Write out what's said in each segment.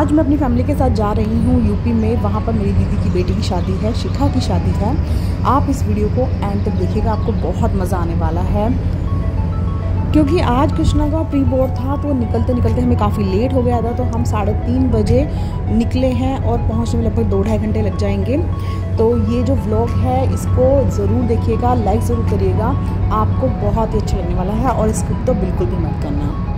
आज मैं अपनी फैमिली के साथ जा रही हूँ यूपी में। वहाँ पर मेरी दीदी की बेटी की शादी है, शिखा की शादी है। आप इस वीडियो को एंड तक देखिएगा, आपको बहुत मज़ा आने वाला है। क्योंकि आज कृष्णा का प्री बोर्ड था तो निकलते निकलते हमें काफ़ी लेट हो गया था तो हम साढ़े तीन बजे निकले हैं और पहुँचने में लगभग दो ढाई घंटे लग जाएँगे। तो ये जो व्लॉग है, इसको ज़रूर देखिएगा लाइक ज़रूर करिएगा। आपको बहुत ही अच्छा लगने वाला है और स्किप तो बिल्कुल भी मत करना।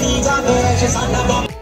你炸的那些山，那个。